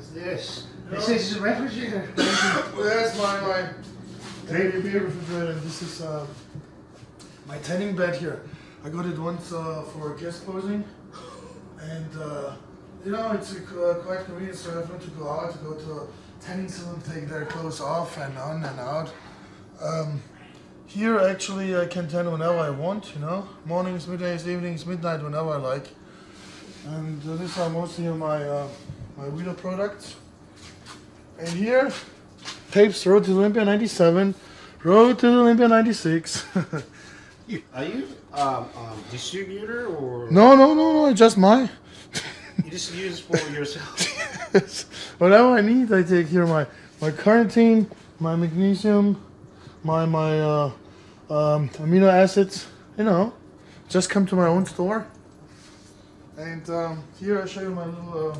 is this? This is a refrigerator. There's my, my daily beer refrigerator. This is uh, my tanning bed here. I got it once uh, for guest posing, and uh, you know it's uh, quite convenient. So I have not to go out to go to a tanning salon, take their clothes off and on and out. Um, here actually I can tan whenever I want. You know, mornings, middays, evenings, midnight, whenever I like. And uh, these are mostly my uh, my Weider products. And here, tapes Road to Olympia 97, Road to Olympia 96. Are you um, um, distributor or no, no, no, no, just my. you just use for yourself? Whatever I need, I take here my, my carnitine, my magnesium, my, my uh, um, amino acids, you know. Just come to my own store. And um, here I show you my little, uh,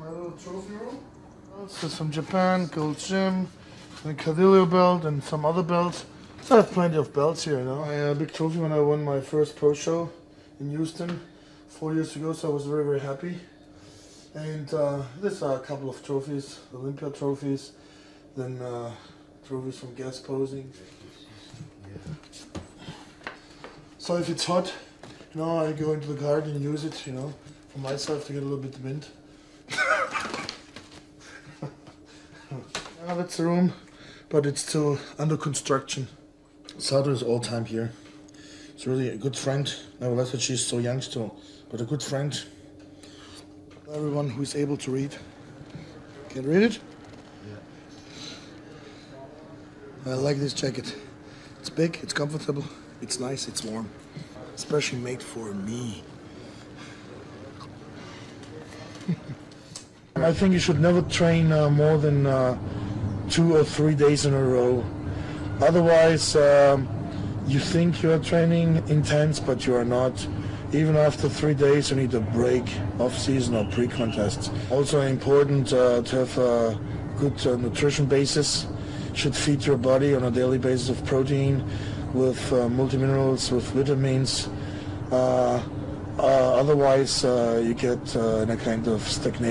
my little trophy room. So from Japan, Gold Gym, and Cadillo belt, and some other belts. So I have plenty of belts here, you know. My uh, big trophy when I won my first pro show in Houston four years ago, so I was very, very happy. And uh, there's a couple of trophies, Olympia trophies, then uh, trophies from guest posing. So if it's hot, you know, I go into the garden and use it, you know, for myself to get a little bit of wind. Yeah, that's the room, but it's still under construction. Sato is all time here. It's really a good friend. Nevertheless, that she's so young still, but a good friend. Everyone who is able to read can read it. Yeah. I like this jacket. It's big, it's comfortable, it's nice, it's warm. Especially made for me. I think you should never train uh, more than uh, two or three days in a row. Otherwise, um, you think you are training intense, but you are not. Even after three days, you need a break, off-season or pre-contest. Also important uh, to have a good uh, nutrition basis. Should feed your body on a daily basis of protein, with uh, multiminerals, with vitamins. Uh, uh, otherwise, uh, you get uh, in a kind of stagnation.